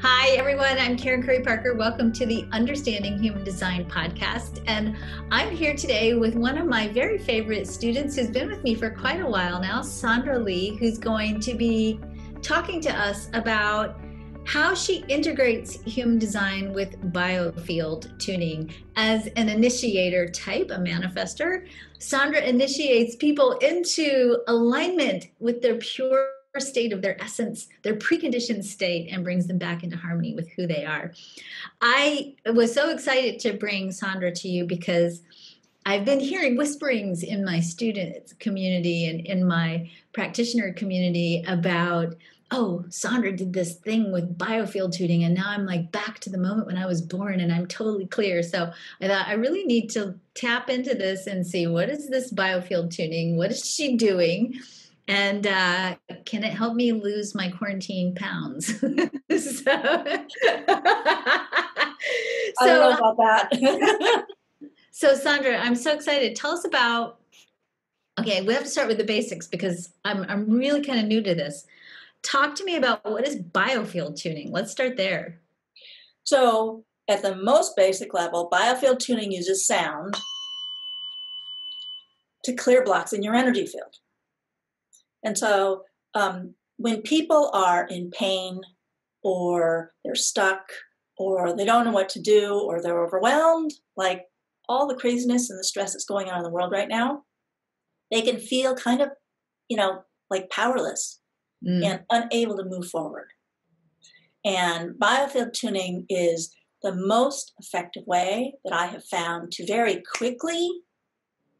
Hi, everyone. I'm Karen Curry Parker. Welcome to the Understanding Human Design podcast. And I'm here today with one of my very favorite students who's been with me for quite a while now, Sandra Lee, who's going to be talking to us about how she integrates human design with biofield tuning as an initiator type, a manifester. Sandra initiates people into alignment with their pure state of their essence, their preconditioned state, and brings them back into harmony with who they are. I was so excited to bring Sandra to you because I've been hearing whisperings in my student community and in my practitioner community about oh, Sandra did this thing with biofield tuning, and now I'm like back to the moment when I was born and I'm totally clear. So I thought I really need to tap into this and see what is this biofield tuning? What is she doing? And uh, can it help me lose my quarantine pounds? so, so I don't know about that. so, Sandra, I'm so excited. Tell us about. Okay, we have to start with the basics because I'm I'm really kind of new to this. Talk to me about what is biofield tuning. Let's start there. So, at the most basic level, biofield tuning uses sound to clear blocks in your energy field. And so um, when people are in pain or they're stuck or they don't know what to do or they're overwhelmed, like all the craziness and the stress that's going on in the world right now, they can feel kind of, you know, like powerless mm. and unable to move forward. And biofield tuning is the most effective way that I have found to very quickly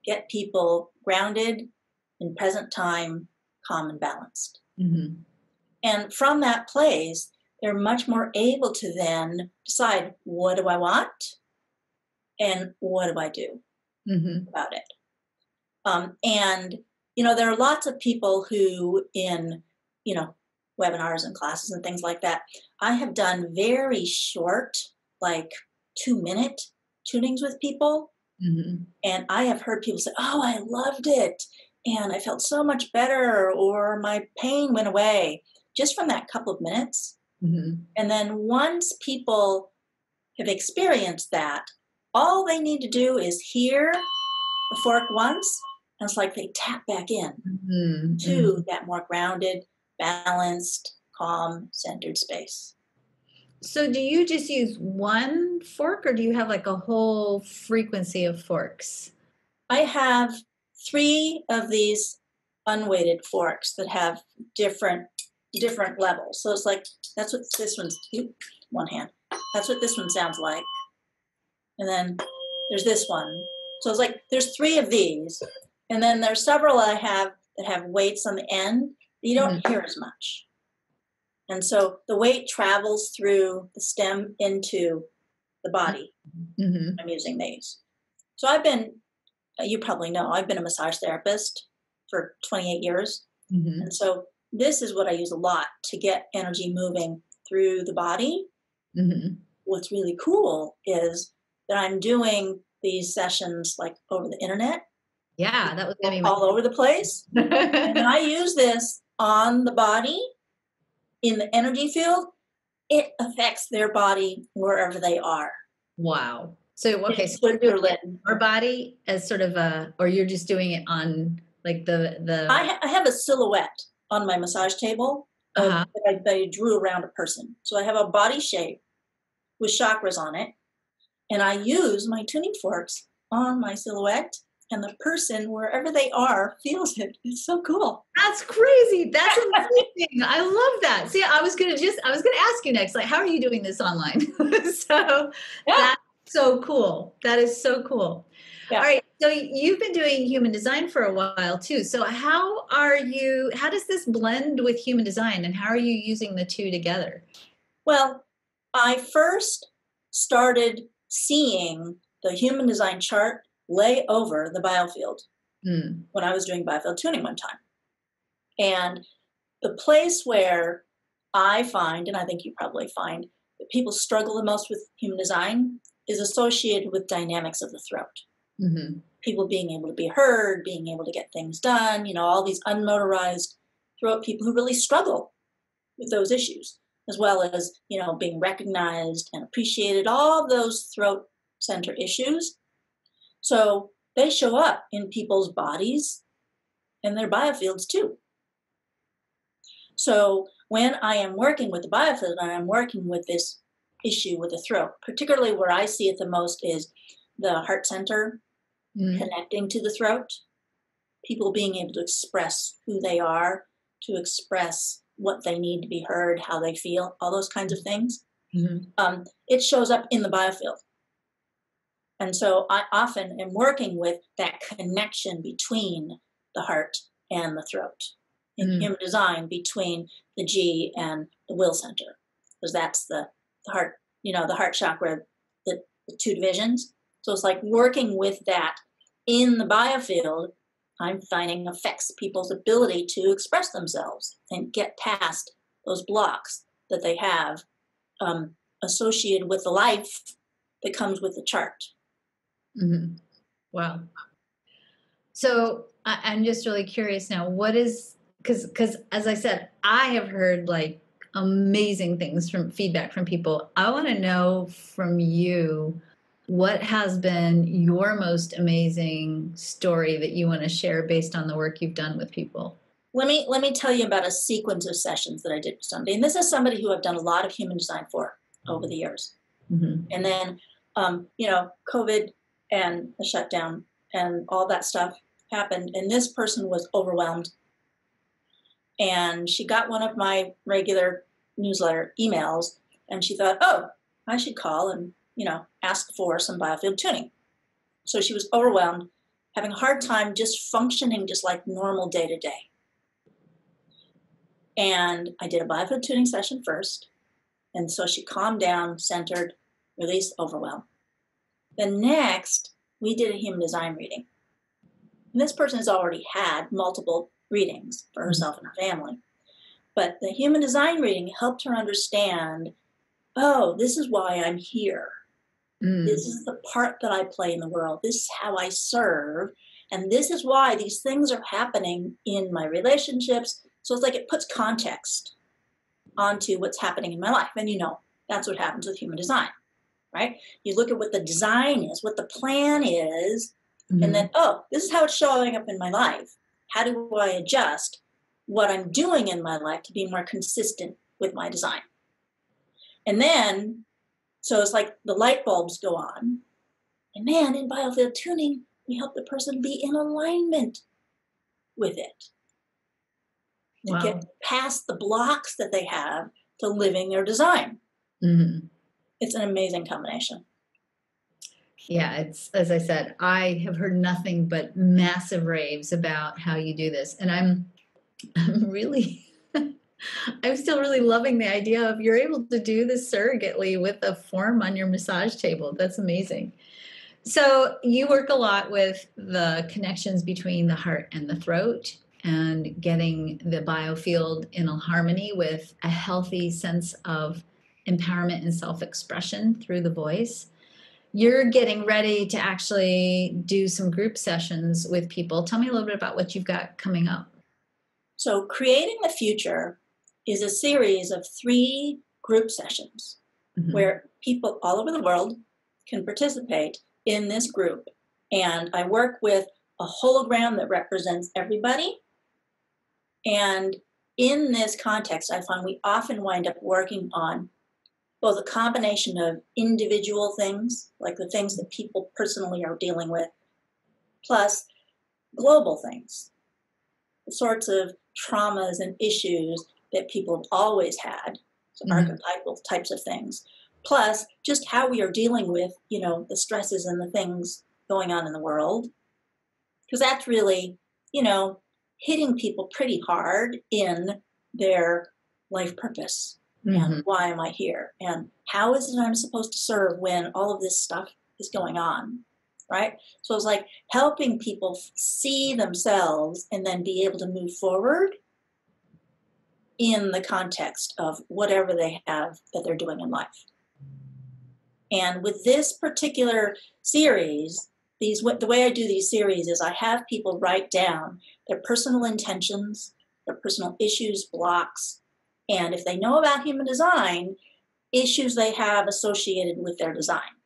get people grounded in present time calm and balanced. Mm-hmm. And from that place, they're much more able to then decide what do I want and what do I do mm-hmm. about it. Um, and you know, there are lots of people who, in you know, webinars and classes and things like that, I have done very short, like two minute tunings with people. Mm-hmm. And I have heard people say, Oh, I loved it and I felt so much better, or my pain went away just from that couple of minutes. Mm-hmm. And then once people have experienced that, all they need to do is hear the fork once, and it's like they tap back in mm-hmm. to mm-hmm. that more grounded, balanced, calm, centered space. So, do you just use one fork, or do you have like a whole frequency of forks? I have three of these unweighted forks that have different different levels. So it's like that's what this one's one hand. That's what this one sounds like. And then there's this one. So it's like there's three of these. And then there's several I have that have weights on the end that you don't mm-hmm. hear as much. And so the weight travels through the stem into the body. Mm-hmm. I'm using these. So I've been you probably know, I've been a massage therapist for 28 years. Mm-hmm. And so this is what I use a lot to get energy moving through the body. Mm-hmm. What's really cool is that I'm doing these sessions like over the internet. Yeah, that was all over the place. and I use this on the body in the energy field. It affects their body wherever they are. Wow. So okay, so you're doing it your body as sort of a, or you're just doing it on like the the. I, ha- I have a silhouette on my massage table uh-huh. that, I, that I drew around a person. So I have a body shape with chakras on it, and I use my tuning forks on my silhouette and the person wherever they are feels it it's so cool that's crazy that's amazing i love that see i was gonna just i was gonna ask you next like how are you doing this online so yeah. that so cool. That is so cool. Yeah. All right. So you've been doing human design for a while too. So how are you how does this blend with human design and how are you using the two together? Well, I first started seeing the human design chart lay over the biofield mm. when I was doing biofield tuning one time. And the place where I find, and I think you probably find, that people struggle the most with human design is associated with dynamics of the throat. Mm-hmm. People being able to be heard, being able to get things done, you know, all these unmotorized throat people who really struggle with those issues. as well as, you know, being recognized and appreciated, all those throat center issues. So they show up in people's bodies and their biofields too. So when I am working with the biofield and I'm working with this issue with the throat, particularly where I see it the most is the heart center mm. connecting to the throat, people being able to express who they are, to express what they need to be heard, how they feel, all those kinds of things. Mm-hmm. Um, it shows up in the biofield. And so I often am working with that connection between the heart and the throat in mm. human design between the G and the will center, because that's the heart, you know, the heart chakra, the, the two divisions. So it's like working with that in the biofield, I'm finding affects people's ability to express themselves and get past those blocks that they have um, associated with the life that comes with the chart. Mm-hmm. Wow. So I, I'm just really curious now. What is because because as I said, I have heard like amazing things from feedback from people. I want to know from you what has been your most amazing story that you want to share based on the work you've done with people let me let me tell you about a sequence of sessions that i did with somebody and this is somebody who i've done a lot of human design for over the years mm-hmm. and then um, you know covid and the shutdown and all that stuff happened and this person was overwhelmed and she got one of my regular newsletter emails and she thought oh i should call and you know, ask for some biofield tuning. So she was overwhelmed, having a hard time just functioning just like normal day to day. And I did a biofield tuning session first. And so she calmed down, centered, released overwhelm. Then next, we did a human design reading. And this person has already had multiple readings for herself and her family. But the human design reading helped her understand oh, this is why I'm here. Mm. This is the part that I play in the world. This is how I serve. And this is why these things are happening in my relationships. So it's like it puts context onto what's happening in my life. And you know, that's what happens with human design, right? You look at what the design is, what the plan is, mm-hmm. and then, oh, this is how it's showing up in my life. How do I adjust what I'm doing in my life to be more consistent with my design? And then so it's like the light bulbs go on. And man, in biofield tuning, we help the person be in alignment with it. To wow. get past the blocks that they have to living their design. Mm-hmm. It's an amazing combination. Yeah, it's as I said, I have heard nothing but massive raves about how you do this. And I'm I'm really I'm still really loving the idea of you're able to do this surrogately with a form on your massage table. That's amazing. So, you work a lot with the connections between the heart and the throat and getting the biofield in a harmony with a healthy sense of empowerment and self expression through the voice. You're getting ready to actually do some group sessions with people. Tell me a little bit about what you've got coming up. So, creating the future is a series of three group sessions mm-hmm. where people all over the world can participate in this group. And I work with a hologram that represents everybody. And in this context, I find we often wind up working on both a combination of individual things, like the things that people personally are dealing with, plus global things, sorts of traumas and issues that people have always had, so mm-hmm. archetypal types of things, plus just how we are dealing with, you know, the stresses and the things going on in the world. Because that's really, you know, hitting people pretty hard in their life purpose mm-hmm. and why am I here and how is it I'm supposed to serve when all of this stuff is going on, right? So it's like helping people see themselves and then be able to move forward in the context of whatever they have that they're doing in life. And with this particular series, these the way I do these series is I have people write down their personal intentions, their personal issues, blocks, And if they know about human design, issues they have associated with their design.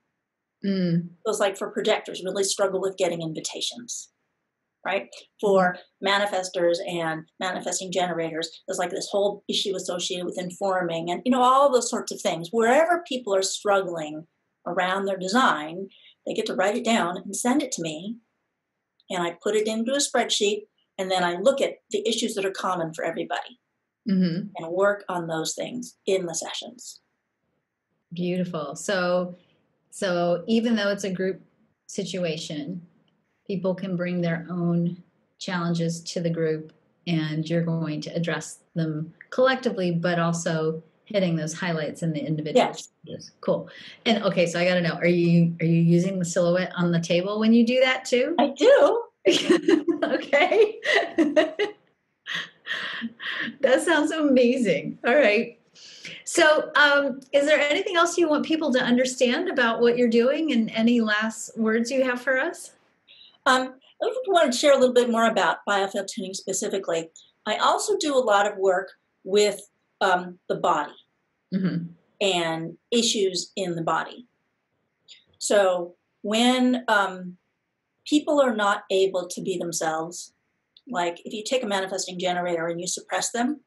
Mm. It was like for projectors, really struggle with getting invitations, right? For manifestors and manifesting generators, there's like this whole issue associated with informing and, you know, all those sorts of things. Wherever people are struggling around their design, they get to write it down and send it to me. And I put it into a spreadsheet and then I look at the issues that are common for everybody hmm and work on those things in the sessions. Beautiful. So, so even though it's a group situation, people can bring their own challenges to the group, and you're going to address them collectively, but also hitting those highlights in the individual. Yes. challenges. Cool. And okay, so I got to know: Are you are you using the silhouette on the table when you do that too? I do. okay. that sounds amazing. All right. So, um, is there anything else you want people to understand about what you're doing and any last words you have for us? Um, I want to share a little bit more about biofield tuning specifically. I also do a lot of work with um, the body Mm-hmm. and issues in the body. So when um, people are not able to be themselves, like if you take a manifesting generator and you suppress them,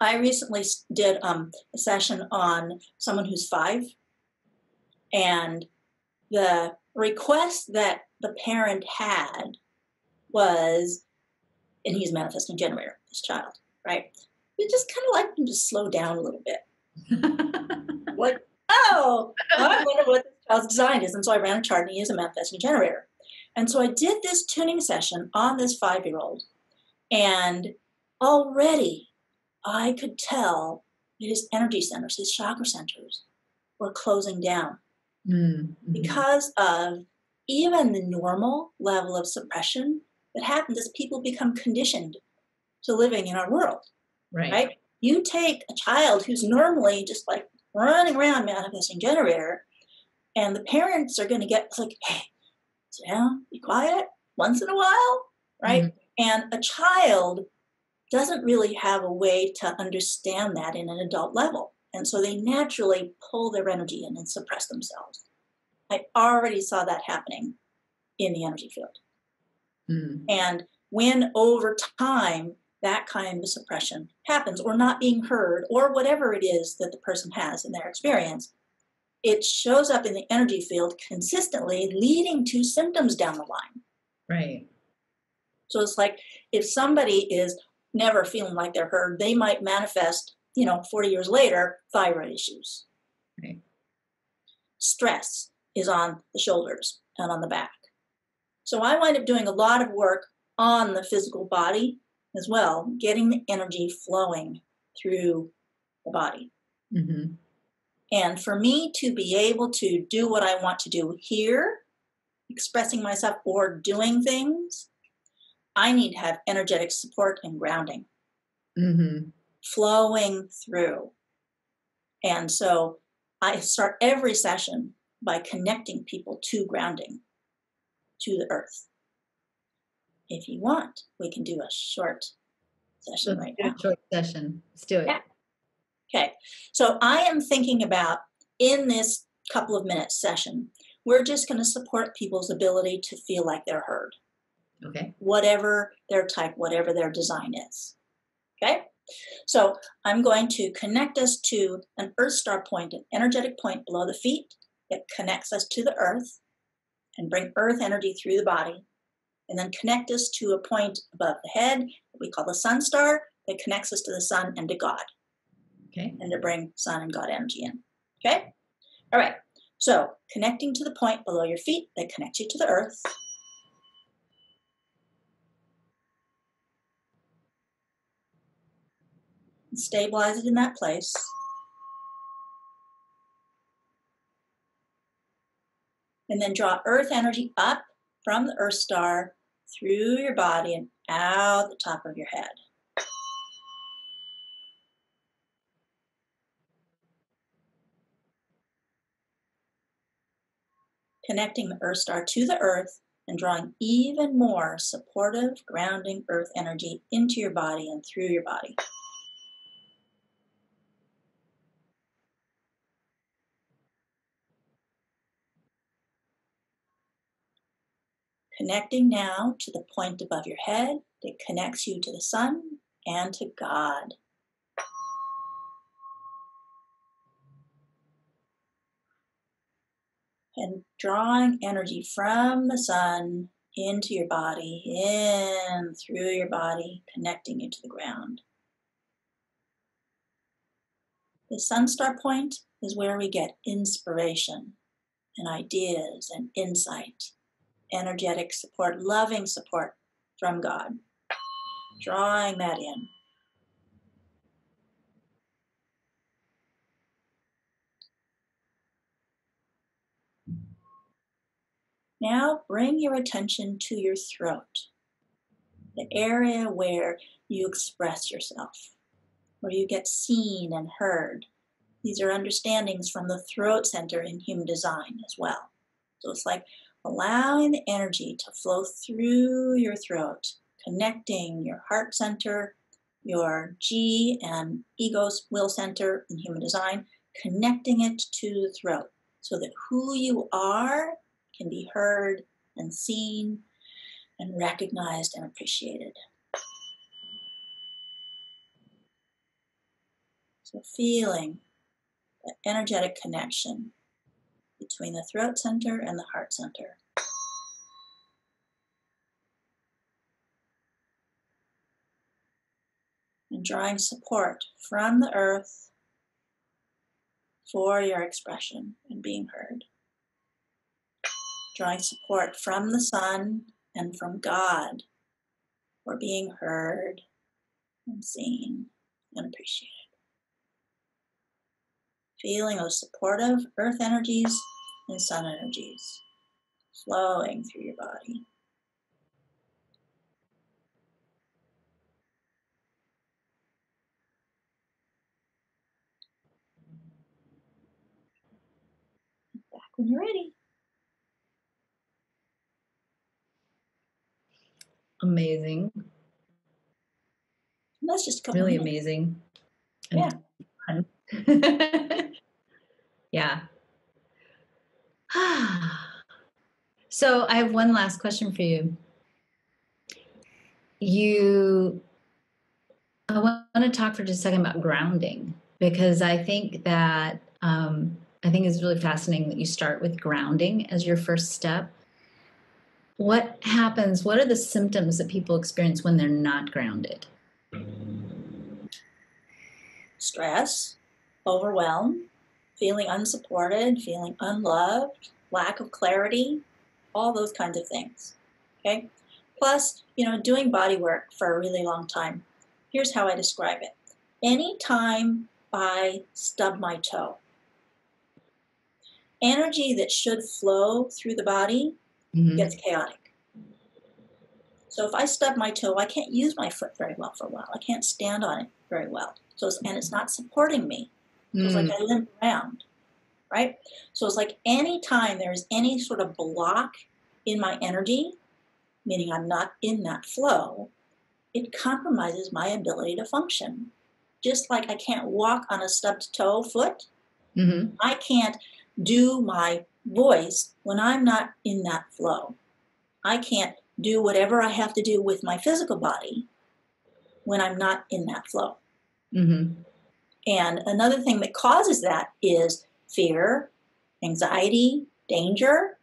I recently did um, a session on someone who's five, and the request that the parent had was, and he's a manifesting generator, this child, right? We just kind of like him to slow down a little bit like, oh, I wonder what this child's design is. And so I ran a chart and he is a manifesting generator. And so I did this tuning session on this five year old, and already I could tell that his energy centers, his chakra centers, were closing down Mm-hmm. because of even the normal level of suppression that happens as people become conditioned to living in our world right. right? You take a child who's normally just like running around manifesting generator, and the parents are going to get like, hey, sit down, be quiet once in a while, right? And a child doesn't really have a way to understand that in an adult level. And so they naturally pull their energy in and suppress themselves. I already saw that happening in the energy field. Mm. And when over time that kind of suppression happens, or not being heard, or whatever it is that the person has in their experience, it shows up in the energy field consistently, leading to symptoms down the line. Right. So it's like if somebody is never feeling like they're heard, they might manifest, you know, 40 years later, thyroid issues. Right. Stress is on the shoulders and on the back. So I wind up doing a lot of work on the physical body as well, getting the energy flowing through the body. Mm-hmm. And for me to be able to do what I want to do here, expressing myself or doing things, I need to have energetic support and grounding Mm-hmm. flowing through. And so I start every session by connecting people to grounding, to the earth. If you want, we can do a short session right now. Short session. Let's do it. Yeah. Okay, so I am thinking about in this couple of minutes session, we're just going to support people's ability to feel like they're heard, Okay. whatever their type, whatever their design is. Okay, so I'm going to connect us to an Earth star point, an energetic point below the feet that connects us to the Earth and bring Earth energy through the body, and then connect us to a point above the head that we call the Sun star that connects us to the Sun and to God Okay. and to bring sun and God energy in. Okay? All right. So connecting to the point below your feet that connects you to the earth. And stabilize it in that place. And then draw earth energy up from the earth star through your body and out the top of your head. connecting the Earth star to the Earth and drawing even more supportive, grounding Earth energy into your body and through your body. Connecting now to the point above your head that connects you to the sun and to God. And drawing energy from the sun into your body, in through your body, connecting you to the ground. The sun star point is where we get inspiration and ideas and insight, energetic support, loving support from God. Drawing that in. Now bring your attention to your throat, the area where you express yourself, where you get seen and heard. These are understandings from the throat center in human design as well. So it's like allowing the energy to flow through your throat, connecting your heart center, your G and ego's will center in human design, connecting it to the throat so that who you are can be heard and seen and recognized and appreciated. So, feeling the energetic connection between the throat center and the heart center. And drawing support from the earth for your expression and being heard drawing support from the sun and from God for being heard and seen and appreciated. Feeling those supportive earth energies and sun energies flowing through your body. Back when you're ready. amazing. that's just really amazing. Yeah. yeah. so I have one last question for you. You, I want to talk for just a second about grounding because I think that um, I think it's really fascinating that you start with grounding as your first step what happens? What are the symptoms that people experience when they're not grounded? Stress, overwhelm, feeling unsupported, feeling unloved, lack of clarity, all those kinds of things. Okay? Plus, you know, doing body work for a really long time. Here's how I describe it. Anytime I stub my toe, energy that should flow through the body mm-hmm. gets chaotic. So if I stub my toe, I can't use my foot very well for a while. I can't stand on it very well. So it's, and it's not supporting me. Mm. it's like mm. I limp around, right? So it's like any time there's any sort of block in my energy, meaning I'm not in that flow, it compromises my ability to function. Just like I can't walk on a stubbed toe foot, mm-hmm. I can't do my voice when I'm not in that flow. I can't do whatever I have to do with my physical body when I'm not in that flow. Mm-hmm. And another thing that causes that is fear, anxiety, danger.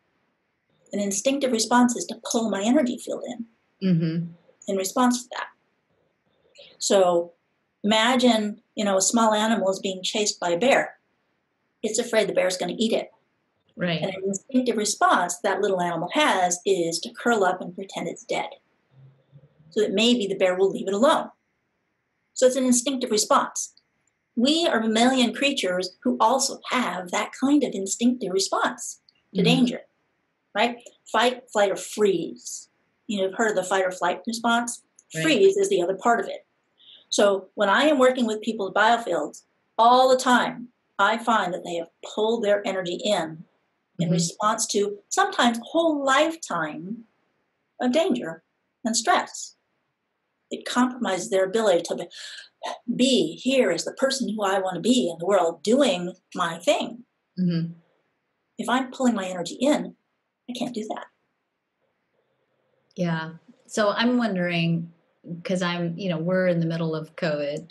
An instinctive response is to pull my energy field in mm-hmm. in response to that. So imagine, you know, a small animal is being chased by a bear. It's afraid the bear is going to eat it. Right. And an instinctive response that little animal has is to curl up and pretend it's dead. So that maybe the bear will leave it alone. So it's an instinctive response. We are mammalian creatures who also have that kind of instinctive response to mm-hmm. danger, right? Fight, flight, or freeze. You know, you've heard of the fight or flight response. Right. Freeze is the other part of it. So when I am working with people at biofields, all the time, I find that they have pulled their energy in in mm-hmm. response to sometimes a whole lifetime of danger and stress. It compromises their ability to be here as the person who I want to be in the world, doing my thing. Mm-hmm. If I'm pulling my energy in, I can't do that. Yeah. So I'm wondering because I'm, you know, we're in the middle of COVID.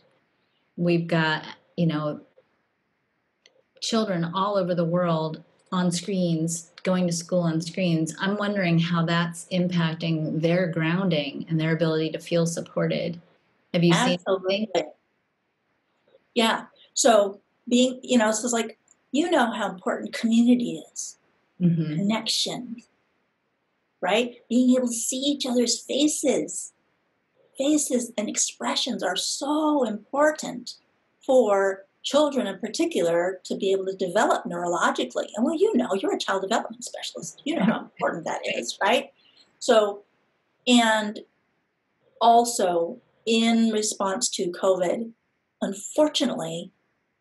We've got, you know, children all over the world on screens, going to school on screens. I'm wondering how that's impacting their grounding and their ability to feel supported. Have you Absolutely. seen Yeah. So being, you know, so it's like you know how important community is, mm-hmm. connection, right? Being able to see each other's faces. Faces and expressions are so important for children in particular to be able to develop neurologically. And well, you know, you're a child development specialist. You know how important that is, right? So, and also in response to COVID, unfortunately,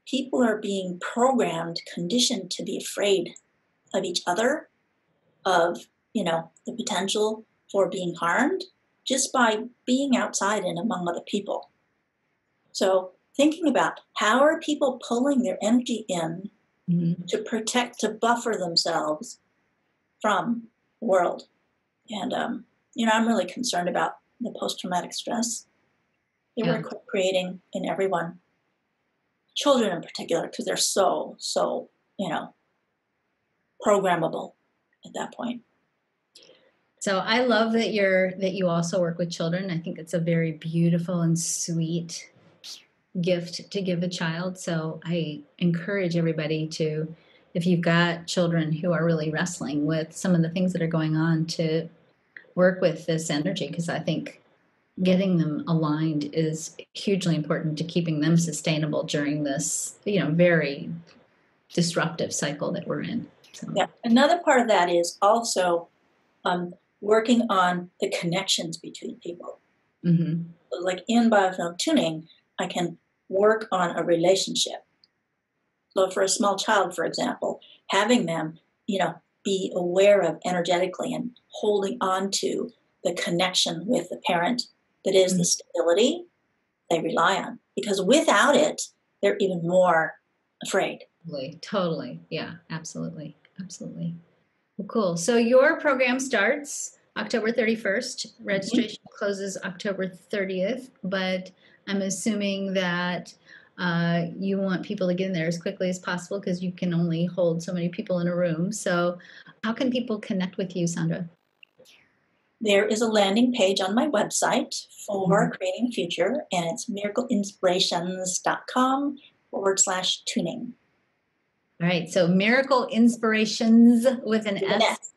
people are being programmed, conditioned to be afraid of each other, of, you know, the potential for being harmed just by being outside and among other people. So thinking about how are people pulling their energy in mm-hmm. to protect, to buffer themselves from the world. And, um, you know, I'm really concerned about the post traumatic stress that yeah. we're creating in everyone, children in particular, because they're so, so, you know, programmable at that point. So I love that you're that you also work with children. I think it's a very beautiful and sweet gift to give a child. So I encourage everybody to, if you've got children who are really wrestling with some of the things that are going on, to work with this energy because I think getting them aligned is hugely important to keeping them sustainable during this, you know, very disruptive cycle that we're in. So. Yeah. Another part of that is also um, working on the connections between people. Mm-hmm. Like in biofield tuning, I can work on a relationship. So for a small child, for example, having them, you know, be aware of energetically and holding on to the connection with the parent that is the mm. stability they rely on. Because without it, they're even more afraid. Totally, totally. Yeah, absolutely. Absolutely. Well, cool. So your program starts October 31st. Registration mm-hmm. closes October 30th, but I'm assuming that uh, you want people to get in there as quickly as possible because you can only hold so many people in a room. So, how can people connect with you, Sandra? There is a landing page on my website for mm-hmm. creating future, and it's miracleinspirations.com forward slash tuning. All right, so Miracle Inspirations with an S,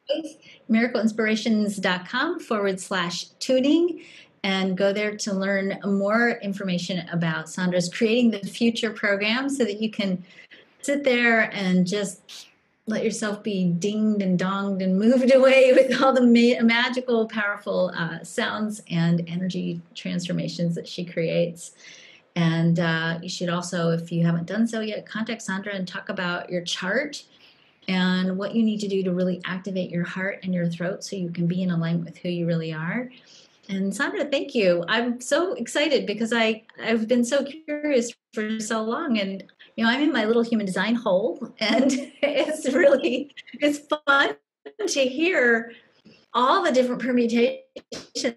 miracleinspirations.com forward slash tuning and go there to learn more information about Sandra's Creating the Future program so that you can sit there and just let yourself be dinged and donged and moved away with all the ma- magical, powerful uh, sounds and energy transformations that she creates. And uh, you should also, if you haven't done so yet, contact Sandra and talk about your chart and what you need to do to really activate your heart and your throat so you can be in alignment with who you really are. And Sandra, thank you. I'm so excited because I I've been so curious for so long, and you know I'm in my little human design hole, and it's really it's fun to hear all the different permutations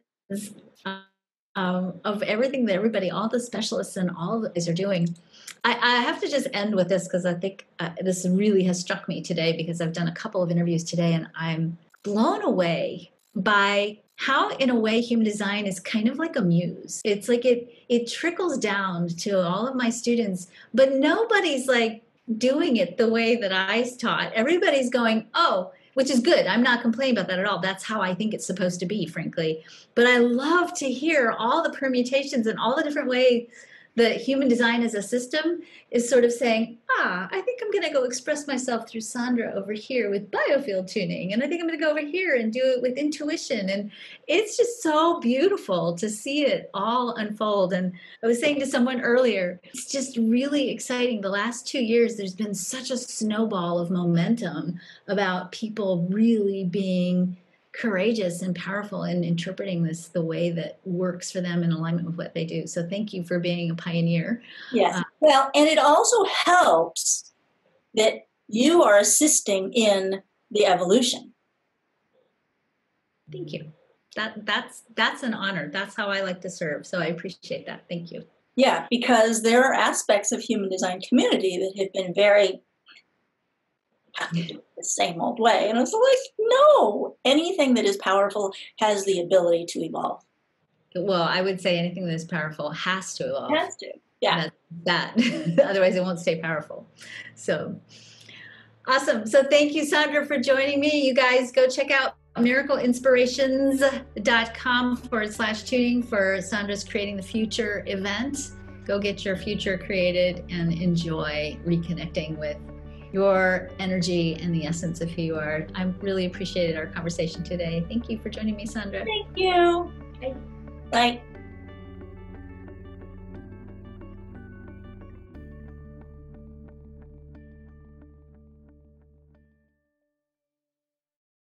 um, of everything that everybody, all the specialists and all of these are doing. I, I, have to just end with this because I think uh, this really has struck me today because I've done a couple of interviews today and I'm blown away by how in a way human design is kind of like a muse. It's like it it trickles down to all of my students but nobody's like doing it the way that i taught. Everybody's going oh which is good. I'm not complaining about that at all. That's how i think it's supposed to be frankly. But i love to hear all the permutations and all the different ways the human design as a system is sort of saying, ah, I think I'm going to go express myself through Sandra over here with biofield tuning. And I think I'm going to go over here and do it with intuition. And it's just so beautiful to see it all unfold. And I was saying to someone earlier, it's just really exciting. The last two years, there's been such a snowball of momentum about people really being courageous and powerful in interpreting this the way that works for them in alignment with what they do. So thank you for being a pioneer. Yes. Uh, well, and it also helps that you are assisting in the evolution. Thank you. that that's that's an honor. That's how I like to serve. So I appreciate that. Thank you. Yeah, because there are aspects of human design community that have been very the same old way. And it's like, no, anything that is powerful has the ability to evolve. Well, I would say anything that is powerful has to evolve. Has to. Yeah. That, that. otherwise it won't stay powerful. So awesome. So thank you, Sandra, for joining me. You guys go check out miracleinspirations.com forward slash tuning for Sandra's Creating the Future event. Go get your future created and enjoy reconnecting with your energy and the essence of who you are. I really appreciated our conversation today. Thank you for joining me, Sandra. Thank you. Bye. Bye.